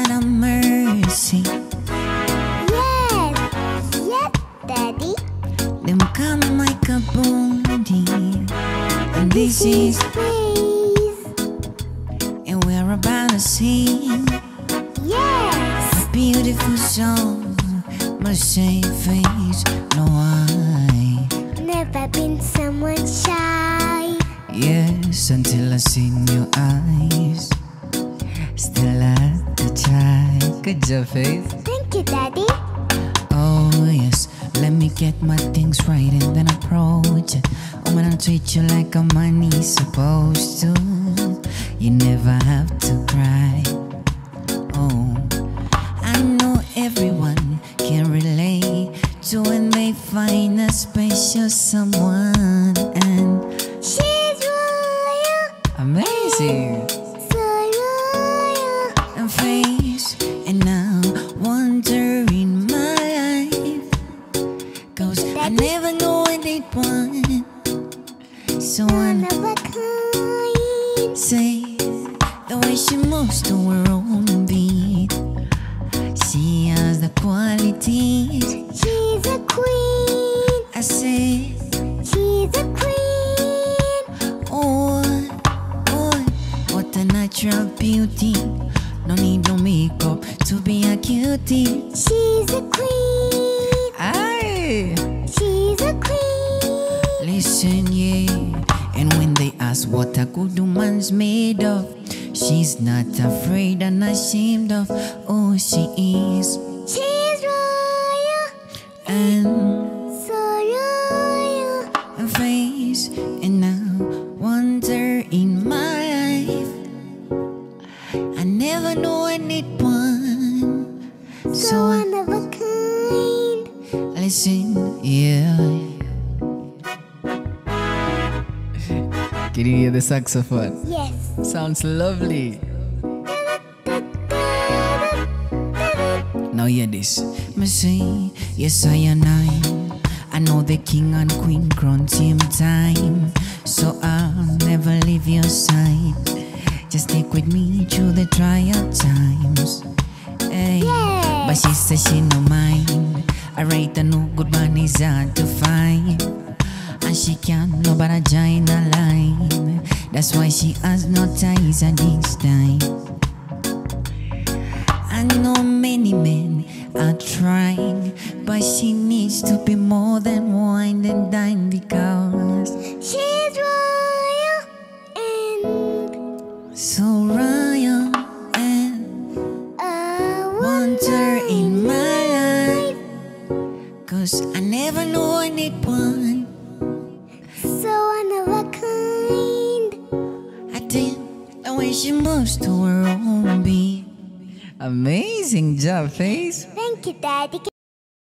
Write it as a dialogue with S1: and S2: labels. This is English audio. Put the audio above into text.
S1: out of mercy.
S2: Yes, yes, Daddy.
S1: Them come like a body. And this is
S2: peace.
S1: And we're about to sing.
S2: Yes.
S1: A beautiful song. My same face, no I.
S2: Never been someone shy.
S1: Yes, until I seen your eyes. Still I try. Good job, Fayez.
S2: Thank you, Daddy.
S1: Oh yes, let me get my things right and then approach it. I'm gonna treat you like a money's supposed to. You never have to cry. Oh, I know everyone can relate to when they find a special someone I never know when they want So
S2: One
S1: I
S2: of a kind.
S1: say the way she moves to her own beat She has the qualities
S2: She's a queen.
S1: I say
S2: She's a queen.
S1: oh, oh What a natural beauty No need no makeup to be a cutie
S2: She's a queen.
S1: Aye
S2: queen.
S1: Listen, yeah. And when they ask what a good woman's made of, she's not afraid and ashamed of who she is.
S2: She's royal.
S1: And
S2: So royal.
S1: a face, and now wonder in my life. I never know anyone.
S2: So
S1: So I
S2: one a kind.
S1: listen, yeah. Can you hear the saxophone?
S2: Yes.
S1: Sounds lovely. Now hear this. Me say, yes I and I. I know the king and queen crown same time. So I'll never leave your side. Just stick with me through the trial times. Hey.
S2: Yeah.
S1: But she says she no mind. I write a no good man is hard to find. And she can't nobody join a line. That's why she has no ties at this time. I know many men are trying, but she needs to be more than wine and dine because
S2: She's royal and
S1: so royal and
S2: a
S1: wonder in my life. Cause I never know I need one. She moves to her own beat. Amazing job, Fayez.
S2: Thank you, Daddy.